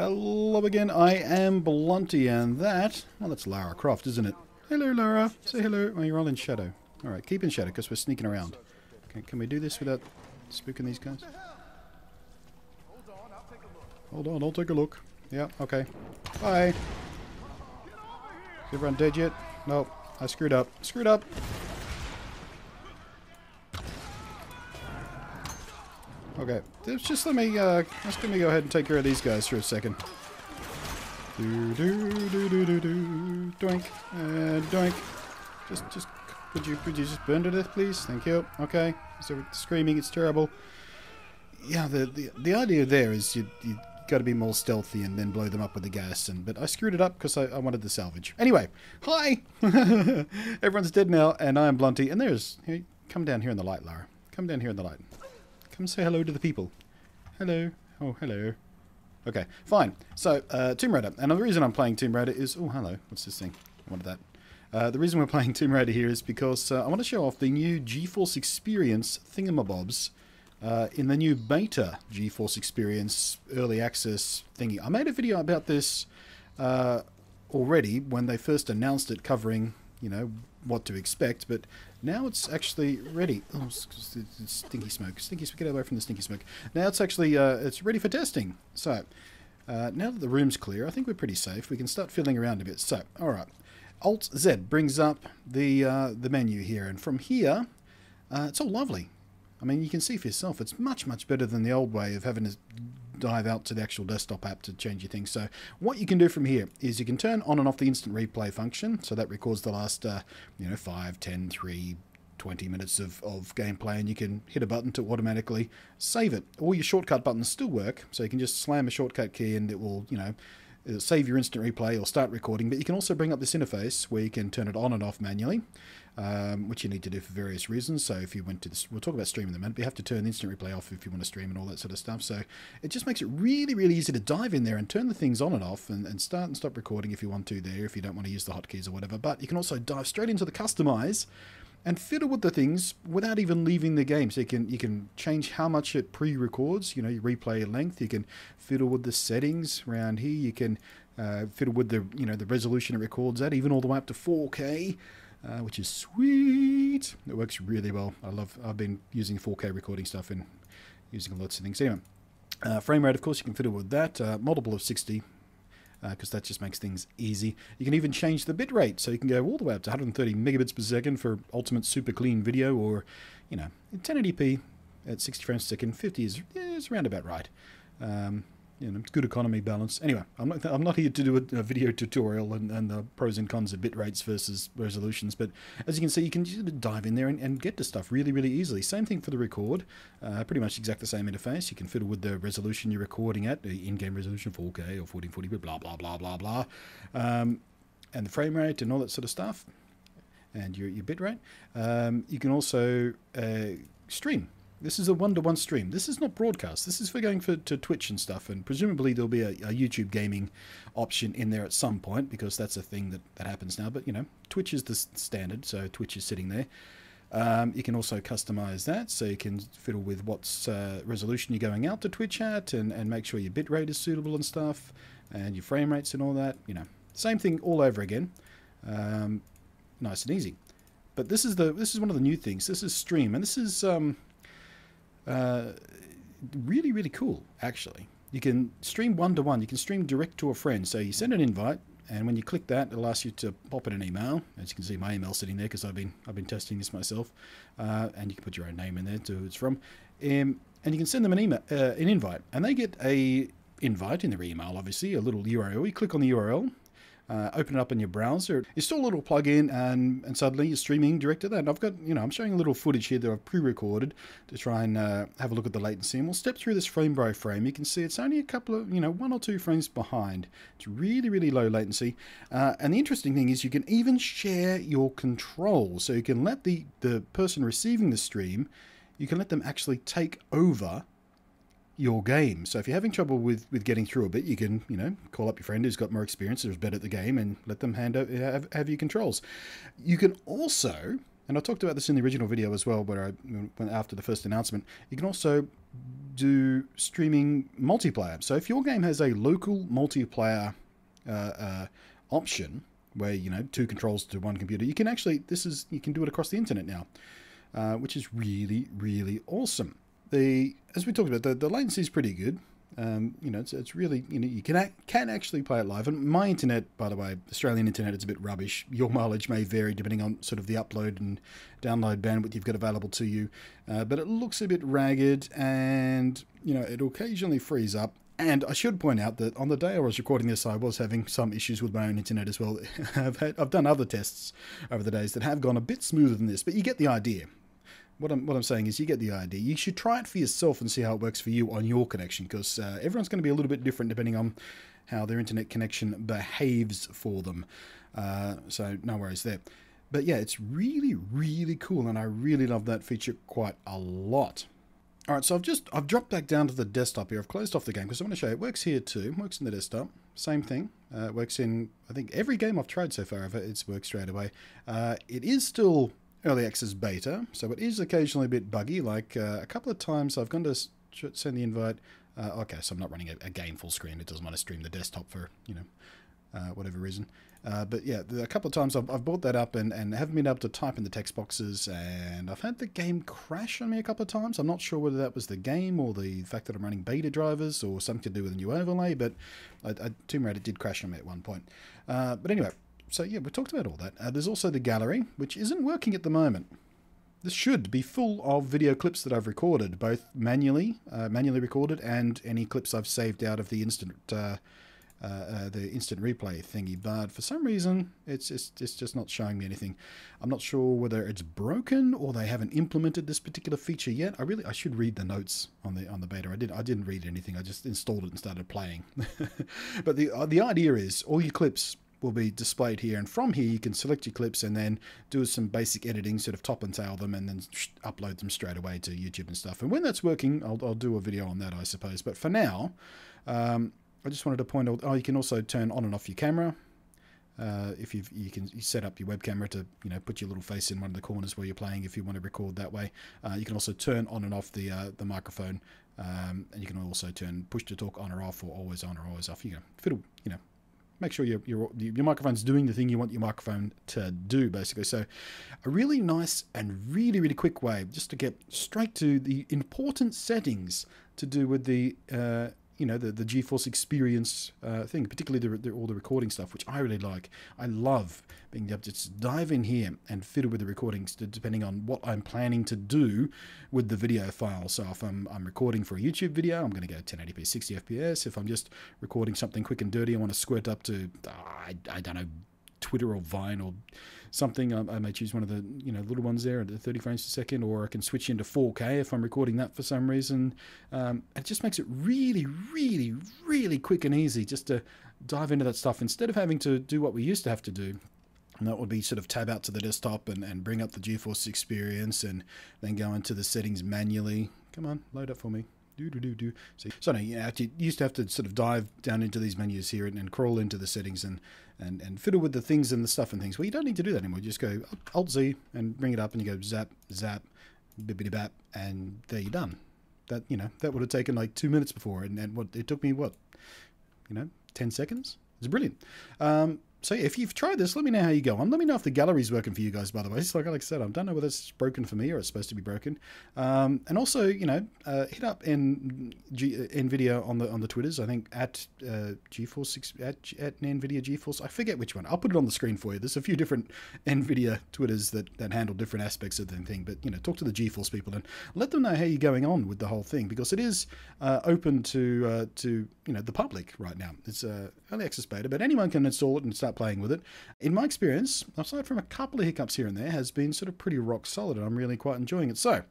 Hello again, I am Blunty, and that, well, that's Lara Croft, isn't it? Hello, Lara. Say hello. Oh, you're all in shadow. All right, keep in shadow, because we're sneaking around. Okay, can we do this without spooking these guys? Hold on, I'll take a look. Yeah, okay. Bye. Is everyone dead yet? Nope. I screwed up. Screwed up. Okay, just let me, uh, just let me go ahead and take care of these guys for a second. Do do do do do do doink and doink. Just just could you could you just burn to death, please? Thank you. Okay. So screaming, it's terrible. Yeah, the the the idea there is you you got to be more stealthy and then blow them up with the gas. And but I screwed it up because I, I wanted the salvage. Anyway, hi. Everyone's dead now, and I am Blunty. And there's hey, come down here in the light, Lara. Come down here in the light. Come say hello to the people. Hello. Oh, hello. Okay, fine. So, uh, Tomb Raider. And the reason I'm playing Tomb Raider is... Oh, hello. What's this thing? I wanted that. Uh, the reason we're playing Tomb Raider here is because uh, I want to show off the new GeForce Experience thingamabobs uh, in the new beta GeForce Experience early access thingy. I made a video about this uh, already when they first announced it covering, you know, what to expect, but now it's actually ready. Oh, stinky smoke. Stinky smoke. Get away from the stinky smoke. Now it's actually uh, it's ready for testing. So uh, now that the room's clear, I think we're pretty safe. We can start fiddling around a bit. So, all right. Alt Z brings up the uh, the menu here, and from here, uh, it's all lovely. I mean, you can see for yourself, it's much, much better than the old way of having to dive out to the actual desktop app to change your things. So what you can do from here is you can turn on and off the instant replay function. So that records the last, uh, you know, 5, 10, 3, 20 minutes of, of gameplay and you can hit a button to automatically save it. All your shortcut buttons still work, so you can just slam a shortcut key and it will, you know, save your instant replay or start recording. But you can also bring up this interface where you can turn it on and off manually um, which you need to do for various reasons. So if you went to this, we'll talk about streaming in a minute, but you have to turn instant replay off if you want to stream and all that sort of stuff. So it just makes it really, really easy to dive in there and turn the things on and off and, and start and stop recording if you want to there, if you don't want to use the hotkeys or whatever. But you can also dive straight into the customize and fiddle with the things without even leaving the game. So you can you can change how much it pre-records. You know, you replay length. You can fiddle with the settings around here. You can uh, fiddle with the you know the resolution it records at, even all the way up to 4K uh, which is sweet. It works really well. I love. I've been using 4K recording stuff and using lots of things. Anyway, uh, frame rate, of course, you can fiddle with that. Uh, multiple of 60 because uh, that just makes things easy. You can even change the bit rate, so you can go all the way up to 130 megabits per second for ultimate super clean video, or you know, 1080p at 60 frames per second. 50 is, is around about right. Um, you know, good economy balance. Anyway, I'm not, I'm not here to do a, a video tutorial and, and, the pros and cons of bit rates versus resolutions, but as you can see, you can just dive in there and, and get to stuff really, really easily. Same thing for the record, uh, pretty much exact the same interface. You can fiddle with the resolution you're recording at, the in-game resolution 4K or 1440p, blah, blah, blah, blah, blah, um, and the frame rate and all that sort of stuff, and your, your bit rate. Um, you can also uh, stream this is a one-to-one stream. This is not broadcast. This is for going for to Twitch and stuff, and presumably there'll be a, a, YouTube gaming option in there at some point because that's a thing that, that happens now. But you know, Twitch is the standard, so Twitch is sitting there. Um, you can also customize that, so you can fiddle with what's uh, resolution you're going out to Twitch at, and, and make sure your bitrate is suitable and stuff, and your frame rates and all that. You know, same thing all over again. Um, nice and easy. But this is the this is one of the new things. This is Stream, and this is um, uh, really, really cool, actually. You can stream one to one. You can stream direct to a friend. So you send an invite, and when you click that, it'll ask you to pop in an email. As you can see, my email sitting there because I've been I've been testing this myself. Uh, and you can put your own name in there to who it's from. Um, and you can send them an email, uh, an invite, and they get a invite in their email. Obviously, a little URL. You click on the URL, uh, open it up in your browser, install a little plugin, and and suddenly you're streaming direct to that. And I've got, you know, I'm showing a little footage here that I've pre-recorded to try and uh, have a look at the latency. And we'll step through this frame by frame. You can see it's only a couple of, you know, one or two frames behind. It's really, really low latency. Uh, and the interesting thing is you can even share your controls. So you can let the, the person receiving the stream, you can let them actually take over your game. So if you're having trouble with, with getting through a bit, you can, you know, call up your friend who's got more experience, who's better at the game, and let them hand out, have, have your controls. You can also, and I talked about this in the original video as well, where I went after the first announcement, you can also do streaming multiplayer. So if your game has a local multiplayer uh, uh, option, where you know two controls to one computer, you can actually this is you can do it across the internet now, uh, which is really really awesome. The as we talked about, the, the latency is pretty good. Um, you know, it's, it's really you know you can can actually play it live. And my internet, by the way, Australian internet, it's a bit rubbish. Your mileage may vary depending on sort of the upload and download bandwidth you've got available to you, uh, but it looks a bit ragged, and you know it'll occasionally freeze up. And I should point out that on the day I was recording this, I was having some issues with my own internet as well. I've, had, I've done other tests over the days that have gone a bit smoother than this, but you get the idea what I'm what I'm saying is you get the idea. You should try it for yourself and see how it works for you on your connection because uh, everyone's going to be a little bit different depending on how their internet connection behaves for them. Uh, so no worries there. But yeah, it's really really cool and I really love that feature quite a lot. All right, so I've just I've dropped back down to the desktop here. I've closed off the game because I want to show you it works here too. Works in the desktop. Same thing. Uh, it works in I think every game I've tried so far. It's worked straight away. Uh, it is still early access beta, so it is occasionally a bit buggy. Like uh, a couple of times I've gone to send the invite. Uh, okay, so I'm not running a, a, game full screen. It doesn't want to stream the desktop for you know uh, whatever reason. Uh, but yeah, a couple of times I've, I've brought that up and, and haven't been able to type in the text boxes, and I've had the game crash on me a couple of times. I'm not sure whether that was the game or the fact that I'm running beta drivers or something to do with a new overlay, but I, I, Tomb Raider did crash on me at one point. Uh, but anyway, so yeah, we talked about all that. Uh, there's also the gallery, which isn't working at the moment. This should be full of video clips that I've recorded, both manually, uh, manually recorded, and any clips I've saved out of the instant, uh, uh, uh the instant replay thingy. But for some reason, it's, it's it's just not showing me anything. I'm not sure whether it's broken or they haven't implemented this particular feature yet. I really I should read the notes on the on the beta. I did I didn't read anything. I just installed it and started playing. but the uh, the idea is all your clips will be displayed here. And from here, you can select your clips and then do some basic editing, sort of top and tail them, and then upload them straight away to YouTube and stuff. And when that's working, I'll, I'll do a video on that, I suppose. But for now, um, I just wanted to point out, oh, you can also turn on and off your camera. Uh, if you you can you set up your web camera to you know put your little face in one of the corners where you're playing if you want to record that way. Uh, you can also turn on and off the uh, the microphone, um, and you can also turn push to talk on or off or always on or always off. You know, fiddle you know make sure your, your, your microphone's doing the thing you want your microphone to do, basically. So, a really nice and really, really quick way just to get straight to the important settings to do with the uh, you know the the GeForce Experience uh, thing, particularly the, the, all the recording stuff, which I really like. I love being able to just dive in here and fiddle with the recordings, depending on what I'm planning to do with the video file. So if I'm I'm recording for a YouTube video, I'm going to go 1080p 60 FPS. If I'm just recording something quick and dirty, I want to squirt up to uh, I, I don't know Twitter or Vine or something. I, I, may choose one of the you know little ones there at 30 frames per second, or I can switch into 4K if I'm recording that for some reason. Um, it just makes it really, really, really quick and easy just to dive into that stuff instead of having to do what we used to have to do. And that would be sort of tab out to the desktop and, and bring up the GeForce experience and then go into the settings manually. Come on, load up for me do do do do. So, so you, know, you used to have to sort of dive down into these menus here and, and, crawl into the settings and, and, and fiddle with the things and the stuff and things. Well, you don't need to do that anymore. You just go Alt Z and bring it up and you go zap, zap, bibbity bap, and there you're done. That, you know, that would have taken like two minutes before. And, and what it took me, what, you know, 10 seconds? It's brilliant. Um, so if you've tried this, let me know how you go on. Let me know if the gallery's working for you guys, by the way. It's like, I said, I don't know whether it's broken for me or it's supposed to be broken. Um, and also, you know, uh, hit up N, G, NVIDIA on the on the Twitters. I think at uh, GeForce, at, at NVIDIA GeForce. I forget which one. I'll put it on the screen for you. There's a few different NVIDIA Twitters that, that handle different aspects of the thing. But, you know, talk to the GeForce people and let them know how you're going on with the whole thing because it is uh, open to, uh, to, you know, the public right now. It's uh, early access beta, but anyone can install it and start start playing with it. In my experience, aside from a couple of hiccups here and there, has been sort of pretty rock solid, and I'm really quite enjoying it. So,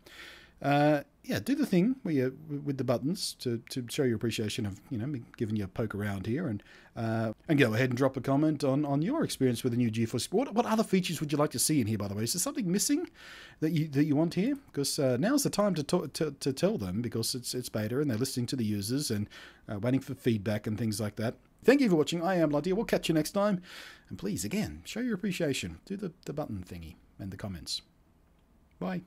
uh, yeah, do the thing you with the buttons to, to show your appreciation of you know giving you a poke around here, and uh, and go ahead and drop a comment on, on your experience with the new GeForce. What what other features would you like to see in here? By the way, is there something missing that you that you want here? Because uh, now's the time to, talk, to to tell them because it's it's beta and they're listening to the users and uh, waiting for feedback and things like that. Thank you for watching. I am Blunty. We'll catch you next time. And please, again, show your appreciation. Do the, the button thingy and the comments. Bye.